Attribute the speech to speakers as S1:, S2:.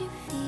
S1: you feel